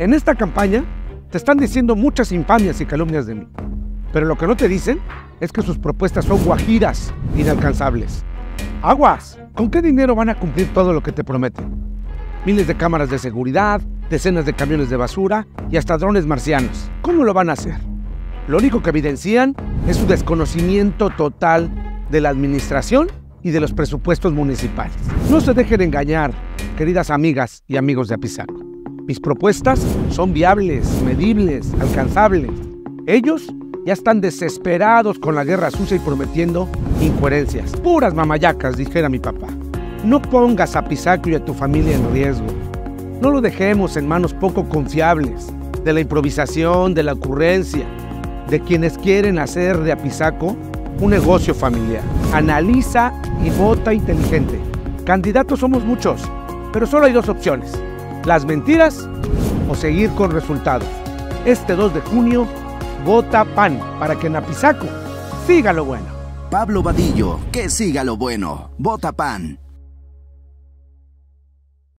En esta campaña te están diciendo muchas infamias y calumnias de mí. Pero lo que no te dicen es que sus propuestas son guajiras, inalcanzables. Aguas, ¿con qué dinero van a cumplir todo lo que te prometen? Miles de cámaras de seguridad, decenas de camiones de basura y hasta drones marcianos. ¿Cómo lo van a hacer? Lo único que evidencian es su desconocimiento total de la administración y de los presupuestos municipales. No se dejen engañar, queridas amigas y amigos de Apizaco. Mis propuestas son viables, medibles, alcanzables. Ellos ya están desesperados con la guerra sucia y prometiendo incoherencias. Puras mamayacas, dijera mi papá. No pongas a Apizaco y a tu familia en riesgo. No lo dejemos en manos poco confiables, de la improvisación, de la ocurrencia, de quienes quieren hacer de Apizaco un negocio familiar. Analiza y vota inteligente. Candidatos somos muchos, pero solo hay dos opciones las mentiras o seguir con resultados. Este 2 de junio, vota PAN para que en Apizaco siga lo bueno. Pablo Vadillo, que siga lo bueno. Vota PAN.